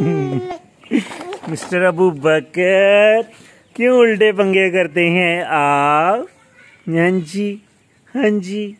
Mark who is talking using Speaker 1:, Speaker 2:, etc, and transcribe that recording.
Speaker 1: Mister Abu बकर क्यों उल्टे पंगे करते हैं आप? हाँ जी हाँ जी।